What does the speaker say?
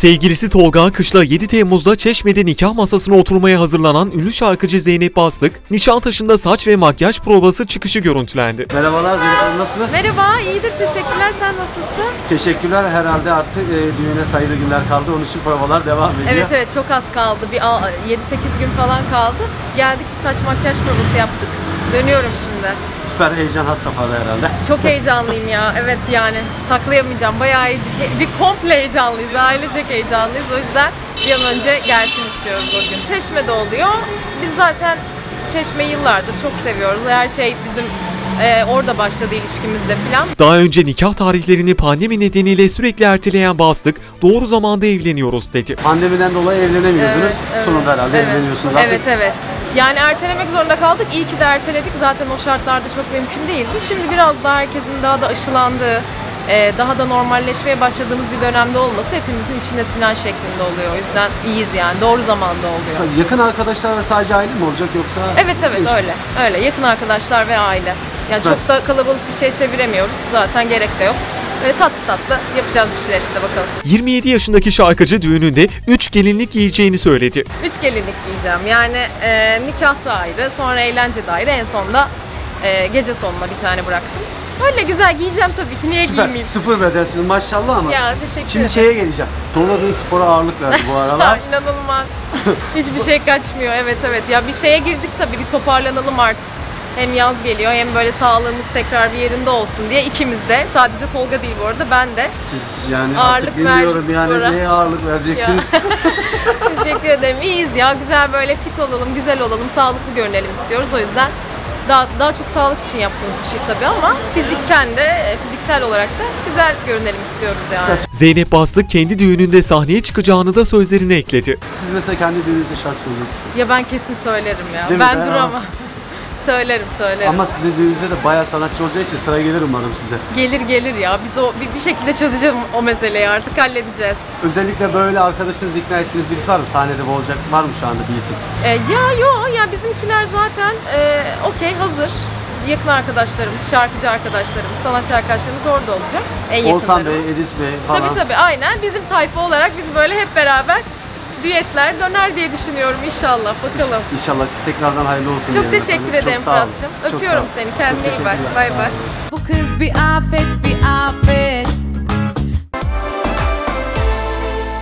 Sevgilisi Tolga Akış'la 7 Temmuz'da Çeşme'de nikah masasına oturmaya hazırlanan ünlü şarkıcı Zeynep Bastık, Nişantaşı'nda saç ve makyaj provası çıkışı görüntülendi. Merhabalar Zeynep Hanım nasılsınız? Merhaba, iyidir. Teşekkürler. Sen nasılsın? Teşekkürler. Herhalde artık e, düğüne sayılı günler kaldı. Onun için provalar devam ediyor. Evet evet çok az kaldı. Bir al- 7-8 gün falan kaldı. Geldik bir saç makyaj provası yaptık. Dönüyorum şimdi. Süper heyecan has safhada herhalde. Çok heyecanlıyım ya. Evet yani saklayamayacağım. Bayağı heyecan- bir komple heyecanlıyız. Ailecek heyecanlıyız. O yüzden bir an önce gelsin istiyoruz o gün. Çeşme'de oluyor. Biz zaten Çeşme'yi yıllardır çok seviyoruz. Her şey bizim e, orada başladı ilişkimizde falan. Daha önce nikah tarihlerini pandemi nedeniyle sürekli erteleyen Bastık, doğru zamanda evleniyoruz dedi. Pandemiden dolayı evlenemiyordunuz. Sonunda herhalde evet. evleniyorsunuz. Evet evet. Yani ertelemek zorunda kaldık. İyi ki de erteledik. Zaten o şartlarda çok mümkün değildi. Şimdi biraz daha herkesin daha da aşılandığı, e, daha da normalleşmeye başladığımız bir dönemde olması hepimizin içine sinen şeklinde oluyor. O yüzden iyiyiz yani. Doğru zamanda oluyor. Yakın arkadaşlar ve sadece aile mi olacak yoksa? Evet evet öyle. Öyle. Yakın arkadaşlar ve aile. Yani çok da kalabalık bir şey çeviremiyoruz. Zaten gerek de yok. Böyle tatlı tatlı yapacağız bir şeyler işte bakalım. 27 yaşındaki şarkıcı düğününde 3 gelinlik giyeceğini söyledi. Üç gelinlik giyeceğim. Yani e, nikah da ayrı, sonra eğlence de ayrı. En sonunda e, gece sonuna bir tane bıraktım. Öyle güzel giyeceğim tabii ki. Niye Süper. giymeyeyim? Sıfır bedensiniz maşallah ama. Ya teşekkür Şimdi ederim. şeye geleceğim. Doladığın spora ağırlık verdi bu aralar. İnanılmaz. Hiçbir şey kaçmıyor. Evet evet. Ya bir şeye girdik tabii. Bir toparlanalım artık. Hem yaz geliyor hem böyle sağlığımız tekrar bir yerinde olsun diye ikimiz de sadece Tolga değil bu arada ben de Siz yani Ağırlık artık bilmiyorum yani spora. neye ağırlık vereceksiniz. teşekkür ederim. İyiyiz ya güzel böyle fit olalım, güzel olalım, sağlıklı görünelim istiyoruz. O yüzden daha daha çok sağlık için yaptığımız bir şey tabii ama fizikken de e, fiziksel olarak da güzel görünelim istiyoruz yani. Zeynep Bastık kendi düğününde sahneye çıkacağını da sözlerine ekledi. Siz mesela kendi düğününüzde şarkı söyleyecek misiniz? Ya ben kesin söylerim ya. Değil mi? ben Ben- duramam. Söylerim söylerim. Ama sizin düğününüzde de bayağı sanatçı olacağı için sıra gelir umarım size. Gelir gelir ya. Biz o bir, bir şekilde çözeceğiz o meseleyi artık halledeceğiz. Özellikle böyle arkadaşınızı ikna ettiğiniz birisi var mı? Sahnede bu olacak var mı şu anda bir isim? E, ya yo ya bizimkiler zaten e, okey hazır. Yakın arkadaşlarımız, şarkıcı arkadaşlarımız, sanatçı arkadaşlarımız orada olacak. En Oğuzhan yakınlarımız. Bey, Edis Bey falan. Tabii tabii aynen. Bizim tayfa olarak biz böyle hep beraber düetler döner diye düşünüyorum inşallah. Bakalım. İnşallah tekrardan hayırlı olsun. Çok teşekkür efendim. ederim. Fırat'cığım. Öpüyorum seni. Kendine iyi bak. Bay bay. Bu kız bir afet bir afet